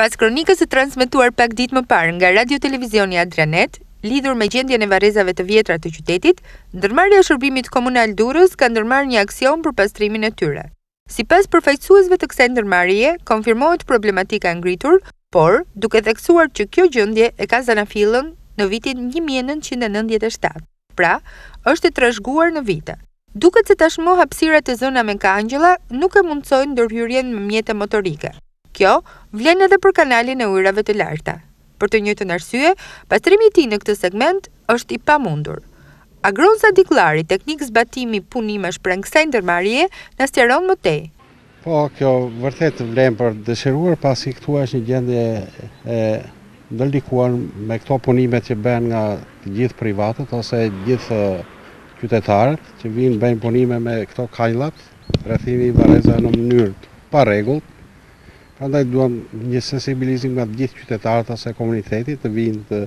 Pas kronikës së transmetuar pak ditë më parë nga radiotelevizioni Adrianet, lidhur me gjendjen e varrezave të vjetra të qytetit, Ndërmarrja e Shërbimit Komunal Durrës ka ndërmarrë një aksion për pastrimin e tyre. Sipas përfaqësuesve të kësaj ndërmarrjeje, konfirmohet problematika e ngritur, por, duke theksuar që kjo gjendje e ka zanafillën në vitin një mijë e nëntëqind e nëntëdhjetë e shtatë. Pra, është e trashëguar në vite. Duket se tashmë hapësirat e zëna me kangjella nuk e mundësojnë ndërhyrjen me mjete motorike. Kjo vlen edhe për kanalin e ujërave të larta. Për të njëjtën arsye, pastrimi i tij në këtë segment është i pamundur. Agron Sadiklari, teknik zbatimi punimesh pranë kësaj ndërmarrjeje, na sqaron më tej. Po, kjo vërtet lë për të dëshiruar pasi këtu është një gjendje e ndërlikuar me këto punime që bëhen nga gjithë privatët ose gjithë qytetarët që vinë bëjnë punime me këto kangjellat, rrethimi i varrezave në mënyrë të parregullt. Prandaj duhet një sensibilizim nga të gjithë qytetarët ose komuniteti të vinë të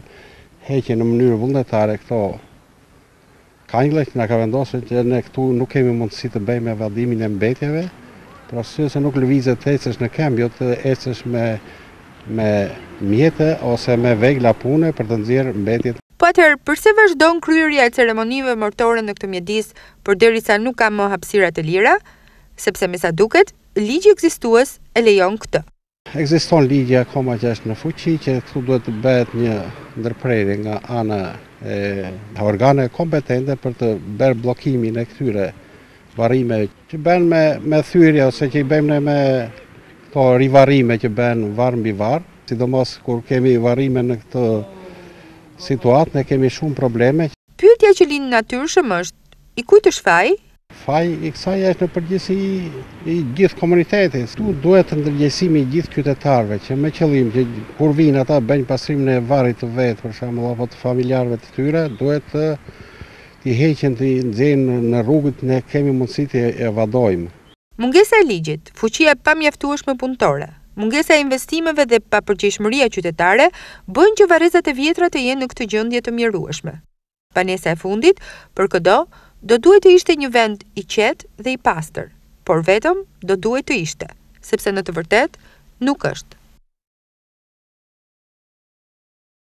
heqin në mënyrë vullnetare këto Kangjellat që kanë vendosur që ne këtu nuk kemi mundësi të bëjmë evadimin e mbetjeve, për arsye se nuk lëvizet të ecësh në këmbë, jo të ecësh me me mjete ose me vegla pune për të nxjerrë mbetjet. Po atëherë, përse vazhdon kryerja e ceremonive mortore në këtë mjedis, përderisa nuk ka më hapësira të lira? Sepse me sa duket, ligji ekzistues e lejon këtë. Ekziston ligji akoma që është në fuqi që këtu duhet të bëhet një ndërprerje nga ana e organeve kompetente për të bërë bllokimin e këtyre varrime që bëhen me thyerje ose që i bëjmë ne me këto rivarrime që bëhen varr mbi varr, sidomos kur kemi varrime në këtë situatë ne kemi shumë probleme. Pyetja që lind natyrshëm është, i kujt është faji? Faji i kësaj është në përgjithësi i gjithë komunitetit. Këtu duhet ndërgjegjësimi i gjithë qytetarëve që me qëllim që kur vijnë ata bëjnë pastrimin e varrit të vet, për shembull, apo të familjarëve të tyre, duhet t'i heqin t'i nxjerrin në rrugët ne kemi mundësi të evadojmë. Mungesa e ligjit, fuqia e pamjaftueshme punëtore, mungesa e investimeve dhe papërgjegjshmëria qytetare bëjnë që varrezat e vjetra të jenë në këtë gjendje të mjerueshme. Banesa e fundit, për këdo, do duhej të ishte një vend i qetë dhe i pastër, por vetëm do duhej të ishte, sepse në të vërtetë nuk është.